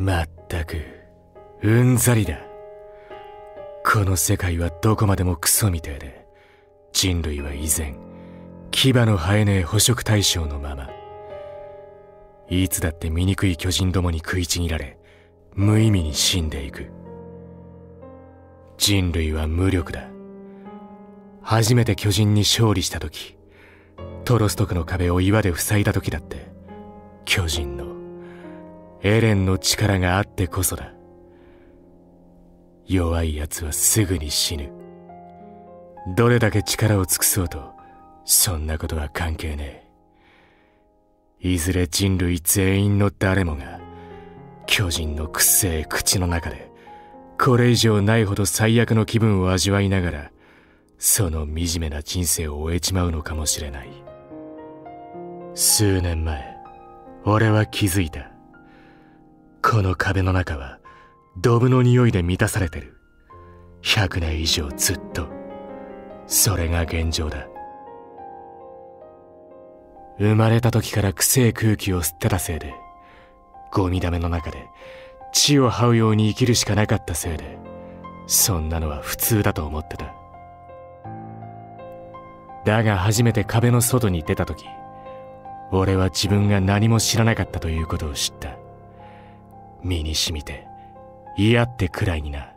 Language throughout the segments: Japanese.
まったくうんざりだ。この世界はどこまでもクソみてえで人類は依然牙の生えねえ捕食対象のまま。いつだって醜い巨人どもに食いちぎられ無意味に死んでいく。人類は無力だ。初めて巨人に勝利した時トロストクの壁を岩で塞いだ時だって巨人エレンの力があってこそだ。弱い奴はすぐに死ぬ。どれだけ力を尽くそうとそんなことは関係ねえ。いずれ人類全員の誰もが巨人のくっせえ口の中でこれ以上ないほど最悪の気分を味わいながらその惨めな人生を終えちまうのかもしれない。数年前俺は気づいた。この壁の中はドブの匂いで満たされてる。100年以上ずっと。それが現状だ。生まれた時から臭え空気を吸ってたせいでゴミだめの中で地を這うように生きるしかなかったせいでそんなのは普通だと思ってた。だが初めて壁の外に出た時俺は自分が何も知らなかったということを知った。身に染みて嫌ってくらいにな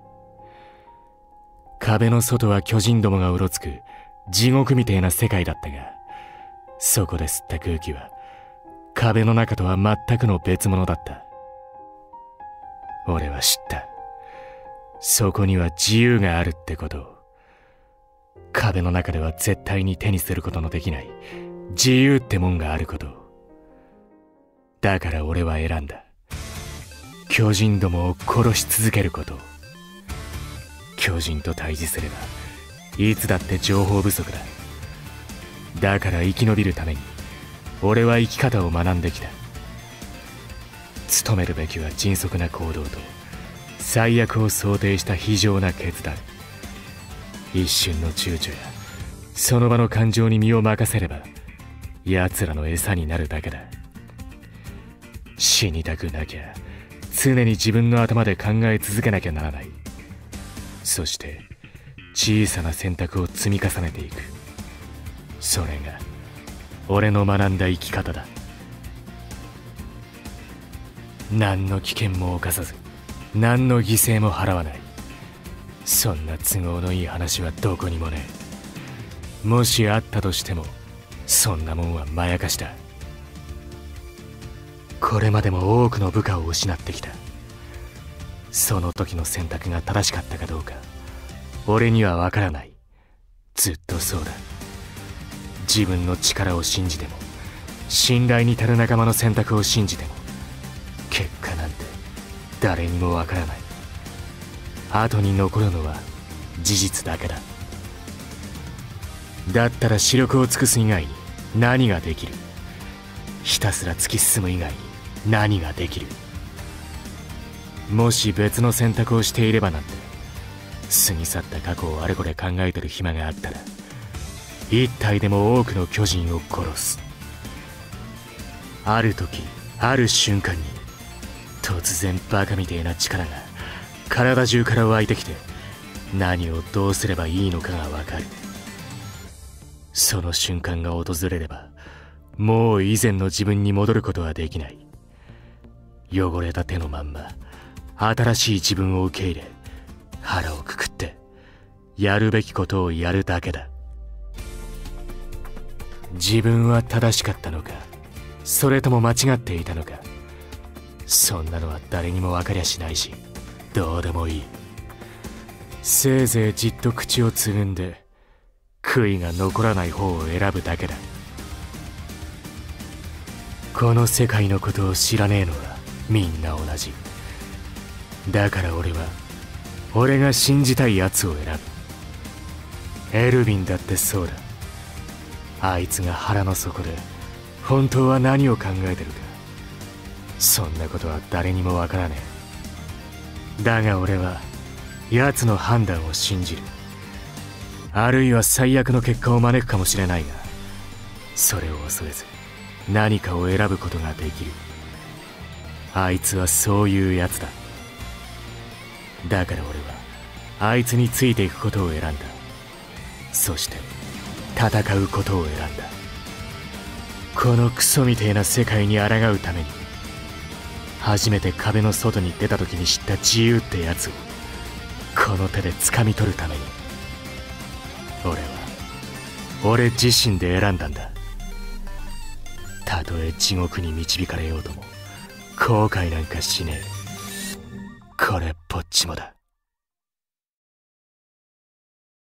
壁の外は巨人どもがうろつく地獄みてえな世界だったがそこで吸った空気は壁の中とは全くの別物だった。俺は知った。そこには自由があるってこと。を壁の中では絶対に手にすることのできない。自由ってもんがあること。をだから俺は選んだ。巨人どもを殺し続けること。巨人と対峙すればいつだって情報不足だ。だから生き延びるために俺は生き方を学んできた。努めるべきは迅速な行動と最悪を想定した非常な決断。一瞬の躊躇やその場の感情に身を任せれば奴らの餌になるだけだ。死にたくなきゃ常に自分の頭で考え続けなきゃならない。そして小さな選択を積み重ねていく。それが俺の学んだ生き方だ。何の危険も冒さず何の犠牲も払わない。そんな都合のいい話はどこにもねえ。もしあったとしてもそんなもんはまやかしだこれまでも多くの部下を失ってきた。その時の選択が正しかったかどうか俺にはわからない。ずっとそうだ。自分の力を信じても信頼に足る仲間の選択を信じても結果なんて誰にもわからない。後に残るのは事実だけだ。だったら視力を尽くす以外に何ができる？ひたすら突き進む以外に。何ができる？もし別の選択をしていればなんて過ぎ去った過去をあれこれ考えてる暇があったら一体でも多くの巨人を殺す。ある時ある瞬間に突然バカみてえな力が体中から湧いてきて何をどうすればいいのかがわかる。その瞬間が訪れればもう以前の自分に戻ることはできない。汚れた手のまんま新しい自分を受け入れ腹をくくってやるべきことをやるだけだ。自分は正しかったのかそれとも間違っていたのかそんなのは誰にも分かりゃしないしどうでもいい。せいぜいじっと口をつぐんで悔いが残らない方を選ぶだけだ。この世界のことを知らねえのはみんな同じ。だから俺は俺が信じたいやつを選ぶ。エルヴィンだってそうだ。あいつが腹の底で本当は何を考えてるか。そんなことは誰にもわからねえ。だが俺は奴の判断を信じる。あるいは最悪の結果を招くかもしれないがそれを恐れず何かを選ぶことができる。あいつはそういうやつだ。だから俺はあいつについていくことを選んだ。そして戦うことを選んだ。このクソみてえな世界に抗うために初めて壁の外に出た時に知った自由ってやつをこの手で掴み取るために俺は俺自身で選んだんだ。たとえ地獄に導かれようとも後悔なんかしねえ。これっぽっちもだ。